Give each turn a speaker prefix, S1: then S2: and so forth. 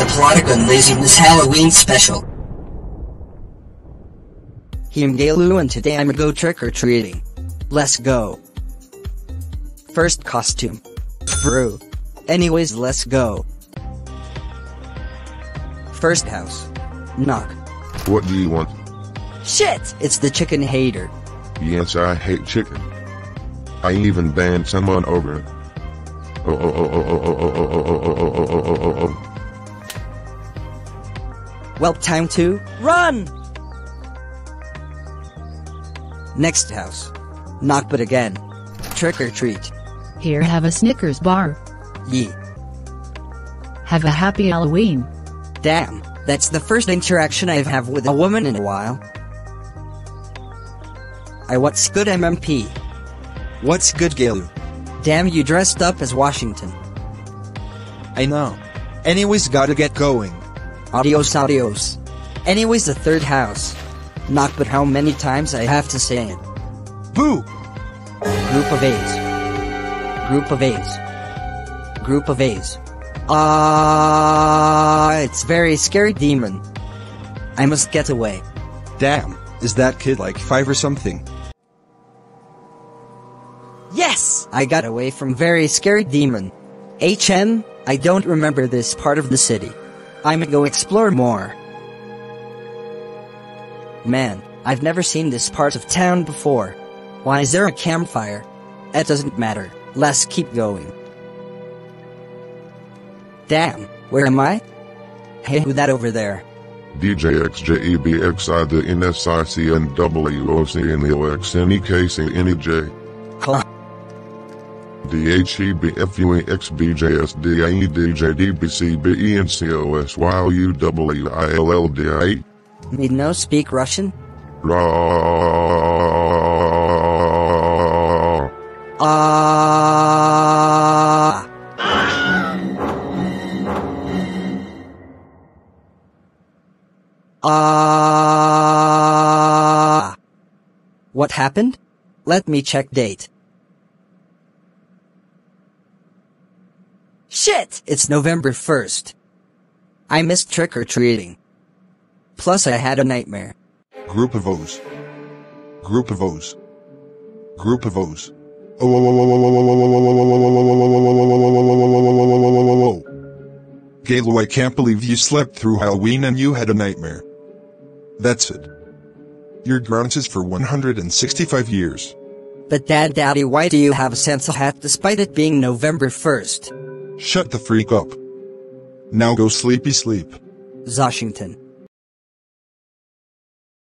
S1: The Plotagon Laziness Halloween Special.
S2: Him Galu and today I'ma go trick-or-treating. Let's go. First costume. Brew. Anyways let's go. First house. Knock.
S3: What do you want?
S2: Shit! It's the chicken hater.
S3: Yes, I hate chicken. I even banned someone over. Oh, oh, oh, oh, oh, oh, oh, oh, oh, oh, oh, oh, oh, oh, oh.
S2: Well, time to run! Next house. Knock but again. Trick or treat.
S4: Here have a Snickers bar.
S2: Yee.
S4: Have a happy Halloween.
S2: Damn, that's the first interaction I've have with a woman in a while. I what's good MMP?
S5: What's good, Galu?
S2: Damn you dressed up as Washington.
S5: I know. Anyways, gotta get going.
S2: Adios adios. Anyways the third house. Knock but how many times I have to say it.
S5: Boo!
S2: Group of A's. Group of A's. Group of A's. Ah, it's very scary demon. I must get away.
S5: Damn, is that kid like five or something?
S2: Yes! I got away from very scary demon. HM, I don't remember this part of the city. I'ma go explore more. Man, I've never seen this part of town before. Why is there a campfire? It doesn't matter. Let's keep going. Damn, where am I? Hey, who that over there?
S3: DJ XJEBXI the NSICNWOCNEOXNEKCNEJ? DHEBFUXBJSDIEDJDBCBENCOSYOUWILLDI
S2: Need no speak Russian?
S3: Ra
S2: Ah. Ah. What happened? Let me check date. Shit! It's November 1st. I missed trick or treating. Plus, I had a nightmare.
S6: Group of O's. Group of O's. Group of O's. Oh, Galo, I can't believe you slept through Halloween and you had a nightmare. That's it. Your grounds is for 165 years.
S2: But Dad Daddy, why do you have a sense of hat despite it being November 1st?
S6: Shut the freak up. Now go sleepy sleep.
S2: Zoshington.